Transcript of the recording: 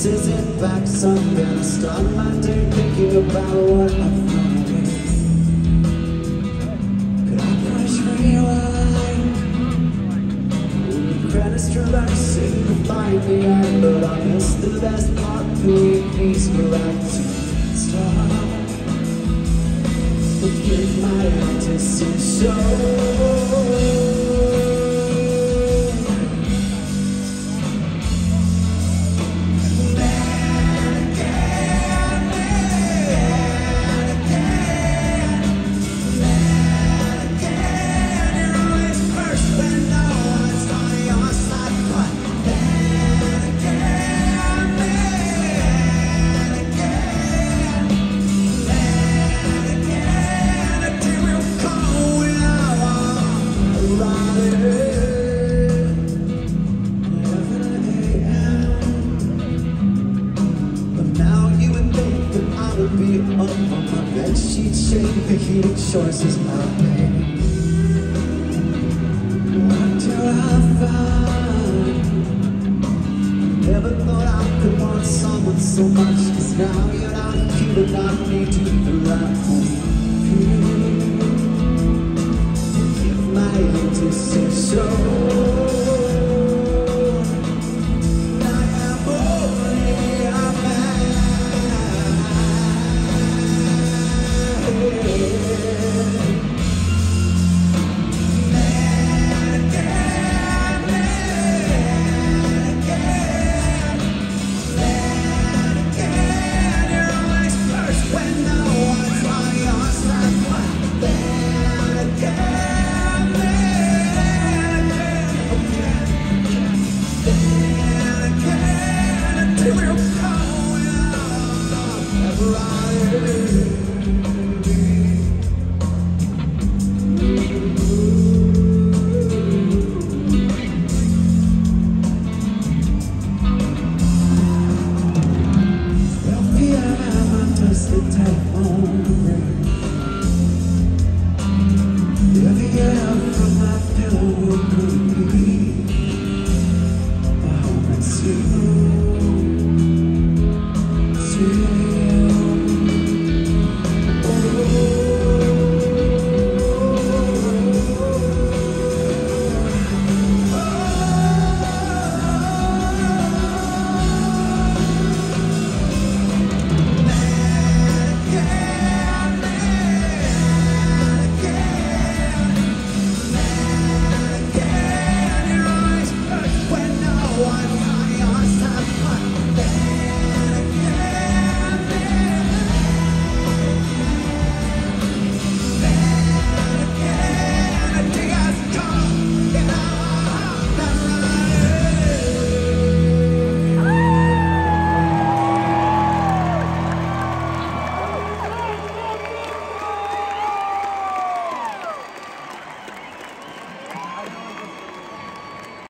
pieces in back Sunday I start my day thinking about what I've thrown Could I push rewind? The credits to find the end But I missed the best part The weekly's were out to start Forgive my indecision shake the heated choices I made do I find? Never thought I could want someone so much Cause now you're not here and I need to the right home to